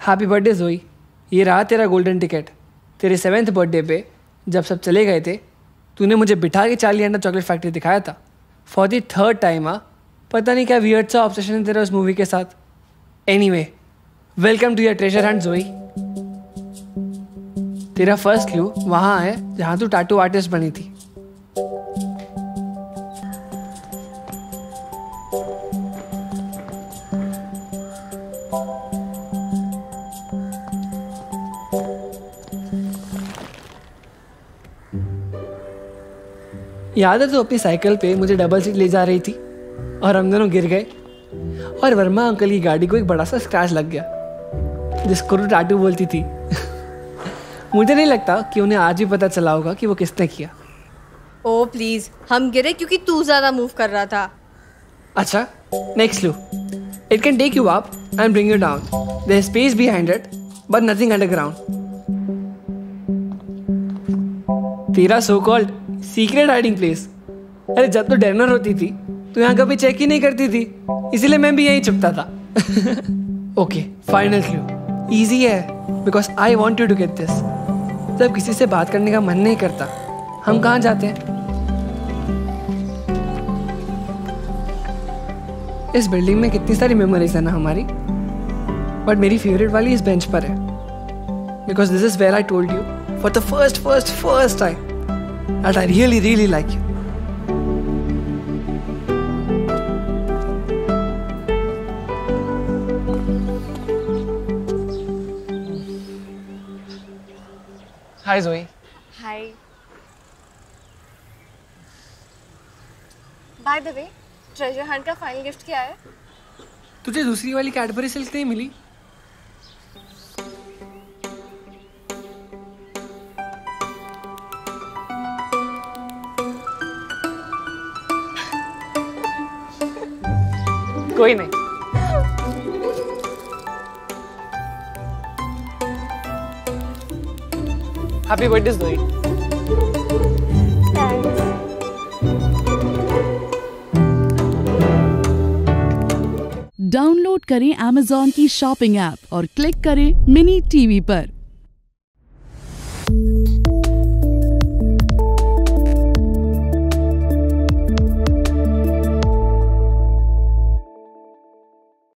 Happy birthday जोई ये रहा तेरा गोल्डन टिकट तेरे सेवेंथ बर्थडे पे, जब सब चले गए थे, तूने मुझे बिठा के चार्ली एंड चॉकलेट फैक्ट्री दिखाया था। फॉर दी थर्ड टाइम आ पता नहीं क्या वियर्ड सा ऑब्सेशन है तेरा उस मूवी के साथ। Anyway welcome to your treasure hunt Zoe तेरा फ़र्स्ट क्लू वहाँ है, जहाँ तू टाटू आर्टिस्ट बनी थी। याद है तो अपनी साइकिल पे मुझे डबल सीट ले जा रही थी और हम दोनों गिर गए। और वर्मा अंकल की गाड़ी को एक बड़ा सा स्क्रैच लग गया जिसको तो टाटू बोलती थी। मुझे नहीं लगता कि उन्हें आज भी पता चला होगा कि वो किसने किया। ओ प्लीज़ हम गिरे क्योंकि तू ज़्यादा मूव कर रहा था। अच्छा next clue it can take you up and bring you down there space behind it but nothing underground तेरा so called secret hiding place अरे, जब तो डैनर होती थी तो यहाँ कभी चेक ही नहीं करती थी, इसीलिए मैं भी यहीं चुपता था। ओके फाइनल क्लू इजी है because I want you to get this जब किसी से बात करने का मन नहीं करता, हम कहाँ जाते हैं? इस बिल्डिंग में कितनी सारी मेमोरीज है ना हमारी? बट मेरी फेवरेट वाली इस बेंच पर है। Because this is where I told you for the first first first time that I really, really like you. Hi, Zoe. Hi by the way treasure hunt का final gift क्या है तुझे दूसरी वाली कैडबरी सिल्क नहीं मिली कोई नहीं। हैप्पी बर्थडे दोई डाउनलोड करें Amazon की शॉपिंग ऐप और क्लिक करें मिनी टीवी पर।